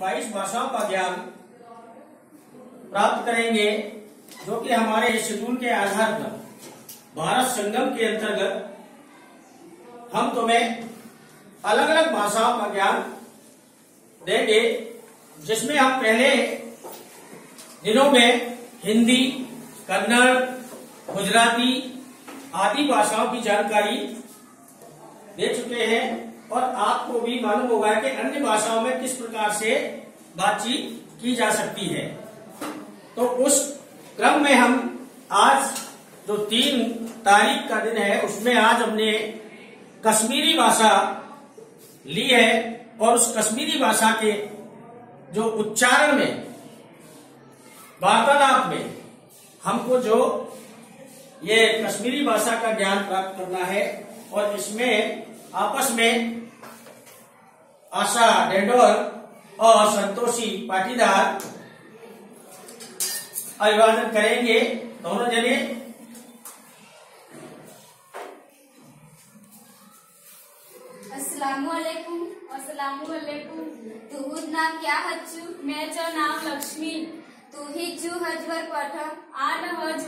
बाईस भाषाओं का ज्ञान प्राप्त करेंगे, जो कि हमारे शेड्यूल के आधार पर, भारत संगम के अंतर्गत, हम तुम्हें अलग अलग भाषाओं का ज्ञान देंगे, जिसमें हम पहले दिनों में हिंदी, कन्नड़, गुजराती आदि भाषाओं की जानकारी दे चुके हैं। और आपको भी मालूम होगा कि अन्य भाषाओं में किस प्रकार से बातचीत की जा सकती है। तो उस क्रम में हम आज जो तीन तारीख का दिन है, उसमें आज हमने कश्मीरी भाषा ली है और उस कश्मीरी भाषा के जो उच्चारण में, वार्तालाप में हमको जो ये कश्मीरी भाषा का ज्ञान प्राप्त करना है और इसमें आपस में आशा, डेंडोर और संतोषी पाटीदार अभिवादन करेंगे दोनों जने। असलामुअलैकुम नाम क्या हच्चू मैं जो नाम लक्ष्मी। तू ही जू हजवर पठ आन हज